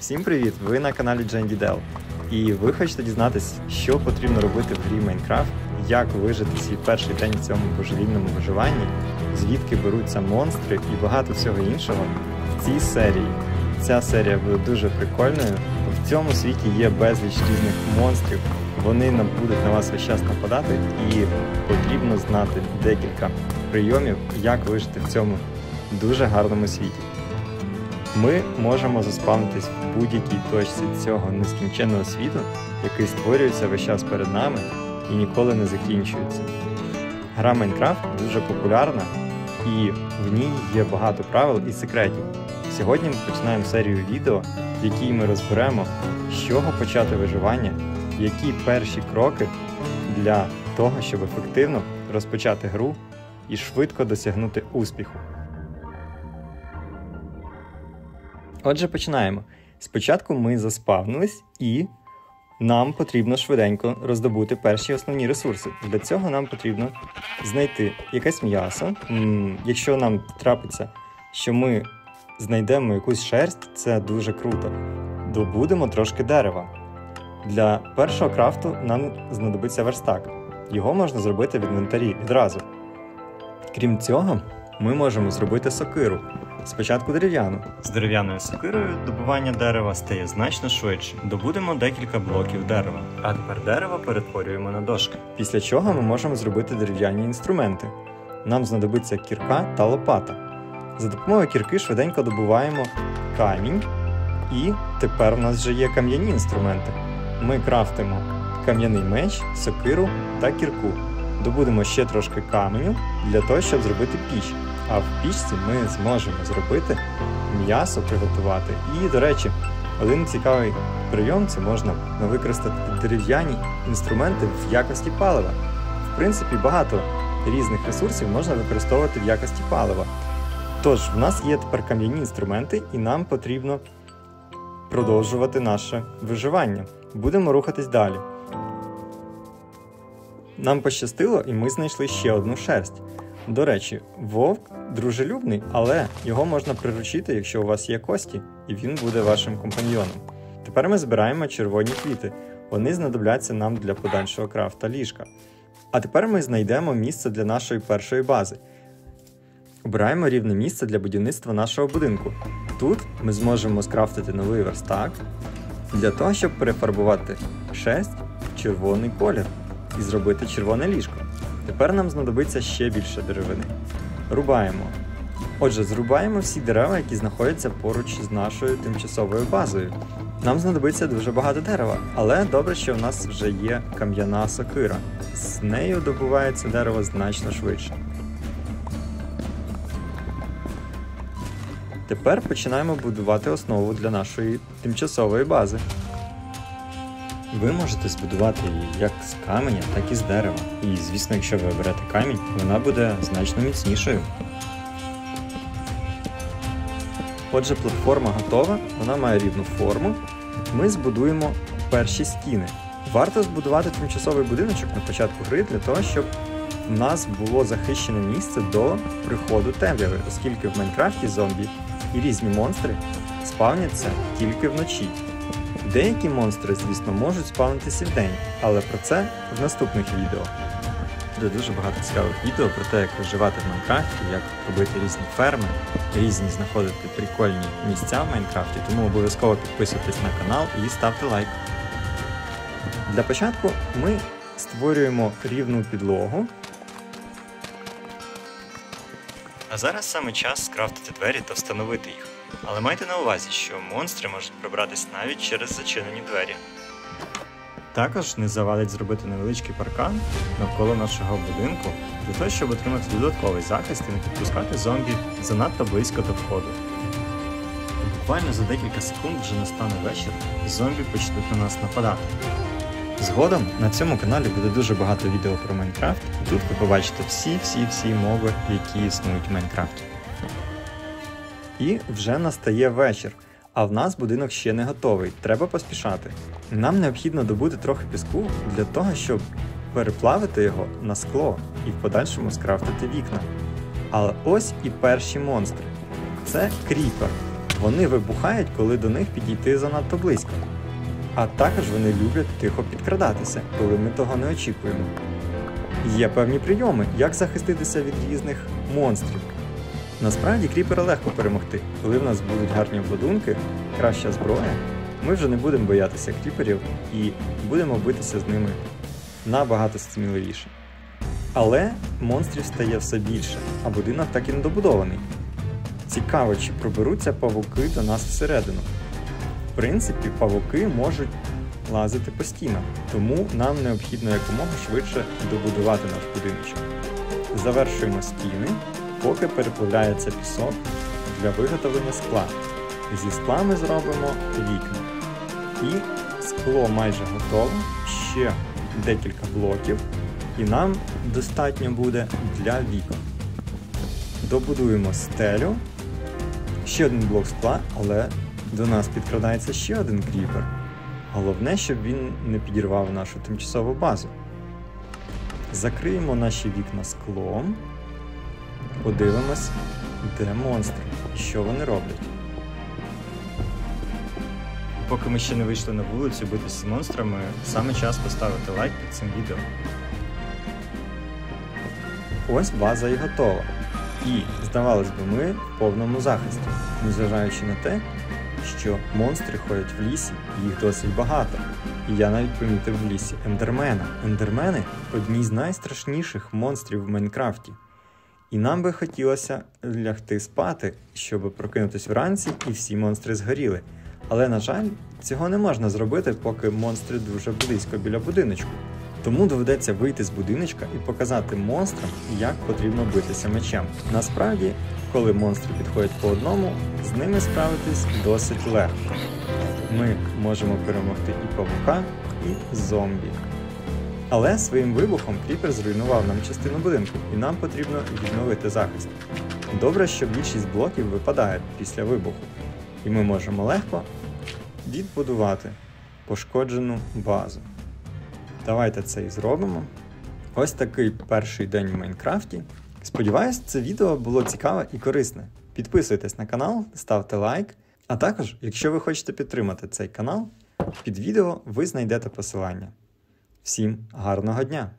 Всім привіт! Ви на каналі Дел. І ви хочете дізнатись, що потрібно робити в грі Майнкрафт, як вижити свій перший день в цьому божевільному виживанні, звідки беруться монстри і багато всього іншого в цій серії. Ця серія буде дуже прикольною. В цьому світі є безліч різних монстрів. Вони нам будуть на вас весь час нападати, і потрібно знати декілька прийомів, як вижити в цьому дуже гарному світі. Ми можемо заспавнитись в будь-якій точці цього нескінченного світу, який створюється весь час перед нами і ніколи не закінчується. Гра Майнкрафт дуже популярна і в ній є багато правил і секретів. Сьогодні ми починаємо серію відео, в якій ми розберемо, з чого почати виживання, які перші кроки для того, щоб ефективно розпочати гру і швидко досягнути успіху. Отже, починаємо. Спочатку ми заспавнились і нам потрібно швиденько роздобути перші основні ресурси. Для цього нам потрібно знайти якесь м'ясо. Якщо нам трапиться, що ми знайдемо якусь шерсть, це дуже круто. Добудемо трошки дерева. Для першого крафту нам знадобиться верстак. Його можна зробити в інвентарі відразу. Крім цього, ми можемо зробити сокиру. Спочатку дерев'яну. З дерев'яною сокирою добування дерева стає значно швидше. Добудемо декілька блоків дерева, а тепер дерево перетворюємо на дошки. Після чого ми можемо зробити дерев'яні інструменти. Нам знадобиться кірка та лопата. За допомогою кірки швиденько добуваємо камінь, і тепер у нас вже є кам'яні інструменти. Ми крафтимо кам'яний меч, сокиру та кірку. Добудемо ще трошки каменю для того, щоб зробити піч. А в пічці ми зможемо зробити м'ясо приготувати. І, до речі, один цікавий прийом це можна використати дерев'яні інструменти в якості палива. В принципі, багато різних ресурсів можна використовувати в якості палива. Тож, в нас є тепер кам'яні інструменти, і нам потрібно продовжувати наше виживання. Будемо рухатись далі. Нам пощастило, і ми знайшли ще одну шерсть. До речі, вовк дружелюбний, але його можна приручити, якщо у вас є кості, і він буде вашим компаньйоном. Тепер ми збираємо червоні квіти. Вони знадобляться нам для подальшого крафта ліжка. А тепер ми знайдемо місце для нашої першої бази. Обираємо рівне місце для будівництва нашого будинку. Тут ми зможемо скрафтити новий верстак для того, щоб перефарбувати шерсть в червоний колір і зробити червоне ліжко. Тепер нам знадобиться ще більше деревини. Рубаємо. Отже, зрубаємо всі дерева, які знаходяться поруч з нашою тимчасовою базою. Нам знадобиться дуже багато дерева, але добре, що в нас вже є кам'яна сокира. З нею добувається дерево значно швидше. Тепер починаємо будувати основу для нашої тимчасової бази. Ви можете збудувати її як з каменя, так і з дерева. І, звісно, якщо ви оберете камінь, вона буде значно міцнішою. Отже, платформа готова, вона має рівну форму. Ми збудуємо перші стіни. Варто збудувати тимчасовий будиночок на початку гри для того, щоб у нас було захищене місце до приходу темряви, оскільки в Майнкрафті зомбі і різні монстри спавняться тільки вночі. Деякі монстри, звісно, можуть спавнитися в день, але про це в наступних відео. Буде дуже багато цікавих відео про те, як виживати в Майнкрафті, як робити різні ферми, різні знаходити прикольні місця в Майнкрафті, тому обов'язково підписуйтесь на канал і ставте лайк. Для початку ми створюємо рівну підлогу. А зараз саме час скрафтити двері та встановити їх. Але майте на увазі, що монстри можуть пробратись навіть через зачинені двері. Також не завадить зробити невеличкий паркан навколо нашого будинку для того, щоб отримати додатковий захист і не підпускати зомбі занадто близько до входу. Буквально за декілька секунд вже настане вечір і зомбі почнуть на нас нападати. Згодом на цьому каналі буде дуже багато відео про Майнкрафт, і тут ви побачите всі-всі-всі мови, які існують в Майнкрафті. І вже настає вечір, а в нас будинок ще не готовий, треба поспішати. Нам необхідно добути трохи піску для того, щоб переплавити його на скло і в подальшому скрафтити вікна. Але ось і перші монстри. Це кріпер. Вони вибухають, коли до них підійти занадто близько. А також вони люблять тихо підкрадатися, коли ми того не очікуємо. Є певні прийоми, як захиститися від різних монстрів. Насправді кріпера легко перемогти. Коли в нас будуть гарні обладунки, краща зброя, ми вже не будемо боятися кріперів і будемо битися з ними набагато сміливіше. Але монстрів стає все більше, а будинок так і не добудований. Цікаво, чи проберуться павуки до нас всередину. В принципі, павуки можуть лазити постійно, тому нам необхідно якомога швидше добудувати наш будиночок. Завершуємо стіни, поки переплавляється пісок для виготовлення скла. Зі скла ми зробимо вікна. І скло майже готове, ще декілька блоків, і нам достатньо буде для вікон. Добудуємо стелю, ще один блок скла, але до нас підкрадається ще один кріпер. Головне, щоб він не підірвав нашу тимчасову базу. Закриємо наші вікна склом, подивимось, де монстри що вони роблять. Поки ми ще не вийшли на вулицю битися з монстрами, саме час поставити лайк під цим відео. Ось база і готова. І, здавалось би, ми в повному захисті, незважаючи на те, що монстри ходять в лісі, їх досить багато. І я навіть помітив в лісі ендермена. Ендермени одні з найстрашніших монстрів в Майнкрафті. І нам би хотілося лягти спати, щоб прокинутися вранці і всі монстри згоріли. Але, на жаль, цього не можна зробити, поки монстри дуже близько біля будиночку. Тому доведеться вийти з будиночка і показати монстрам, як потрібно битися мечем. Насправді, коли монстри підходять по одному, з ними справитись досить легко. Ми можемо перемогти і павука, і зомбі. Але своїм вибухом кріпер зруйнував нам частину будинку, і нам потрібно відновити захист. Добре, що більшість блоків випадає після вибуху, і ми можемо легко відбудувати пошкоджену базу. Давайте це і зробимо. Ось такий перший день в Майнкрафті. Сподіваюсь, це відео було цікаве і корисне. Підписуйтесь на канал, ставте лайк. А також, якщо ви хочете підтримати цей канал, під відео ви знайдете посилання. Всім гарного дня!